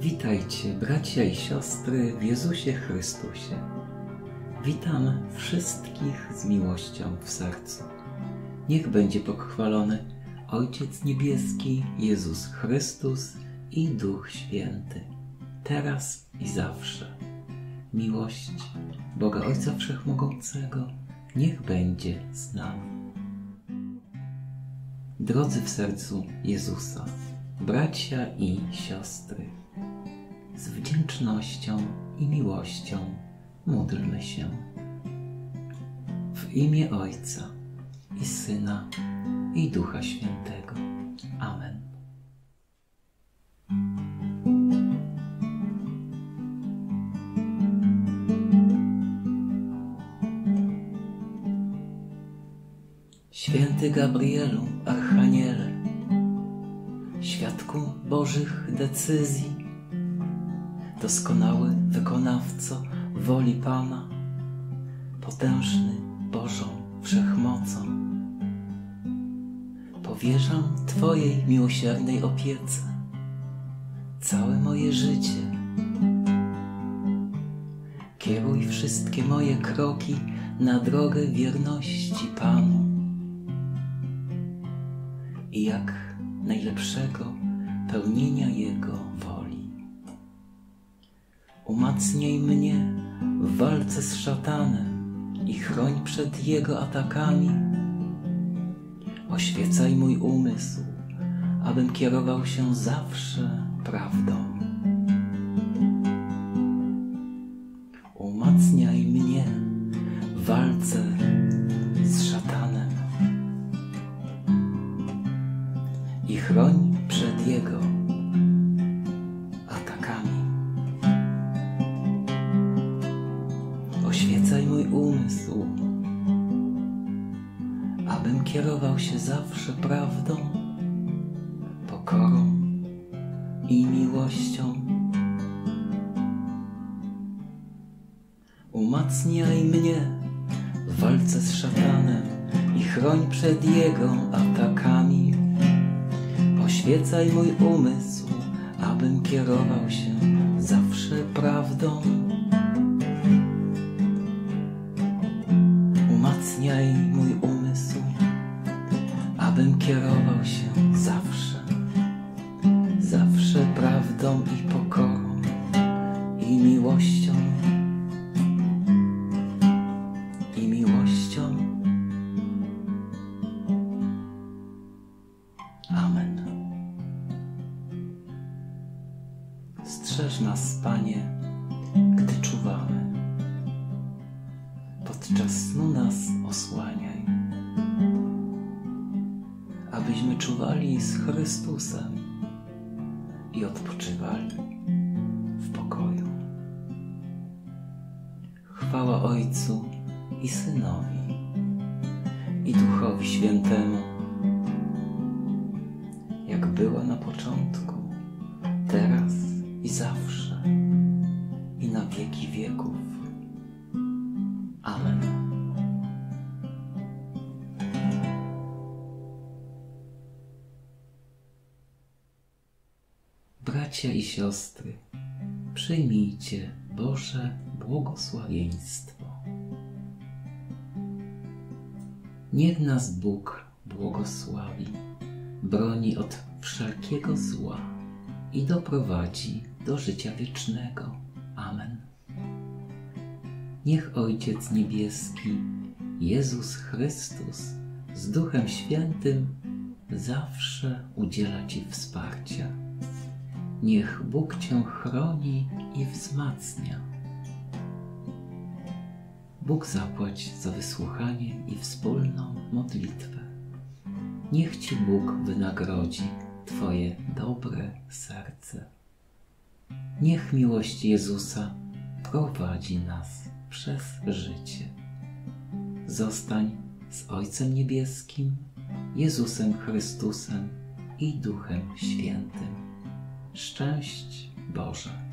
Witajcie, bracia i siostry w Jezusie Chrystusie. Witam wszystkich z miłością w sercu. Niech będzie pochwalony Ojciec Niebieski, Jezus Chrystus i Duch Święty, teraz i zawsze. Miłość Boga Ojca Wszechmogącego niech będzie z nami. Drodzy w sercu Jezusa, bracia i siostry, wdzięcznością i miłością módlmy się. W imię Ojca i Syna i Ducha Świętego. Amen. Święty Gabrielu, Archaniele, świadku Bożych decyzji, doskonały wykonawco woli Pana, potężny Bożą wszechmocą. Powierzam Twojej miłosiernej opiece całe moje życie. Kieruj wszystkie moje kroki na drogę wierności Panu i jak najlepszego pełnienia Jego woli. Umacniaj mnie w walce z szatanem i chroń przed jego atakami. Oświecaj mój umysł, abym kierował się zawsze prawdą. Umysł, abym kierował się zawsze prawdą, pokorą i miłością. Umacniaj mnie w walce z szatanem i chroń przed jego atakami. Oświecaj mój umysł, abym kierował się zawsze prawdą. Abym kierował się zawsze, zawsze prawdą i pokorą i miłością. I miłością. Amen. Strzeż nas, Panie, gdy czuwamy. Podczas snu nas osłaniaj, abyśmy czuwali z Chrystusem i odpoczywali w pokoju. Chwała Ojcu i Synowi i Duchowi Świętemu, jak była na początku, teraz i zawsze, i na wieki wieków. Bracia i siostry, przyjmijcie Boże błogosławieństwo. Niech nas Bóg błogosławi, broni od wszelkiego zła i doprowadzi do życia wiecznego. Amen. Niech Ojciec Niebieski, Jezus Chrystus z Duchem Świętym zawsze udziela Ci wsparcia. Niech Bóg Cię chroni i wzmacnia. Bóg zapłać za wysłuchanie i wspólną modlitwę. Niech Ci Bóg wynagrodzi Twoje dobre serce. Niech miłość Jezusa prowadzi nas przez życie. Zostań z Ojcem Niebieskim, Jezusem Chrystusem i Duchem Świętym. Szczęść Boże.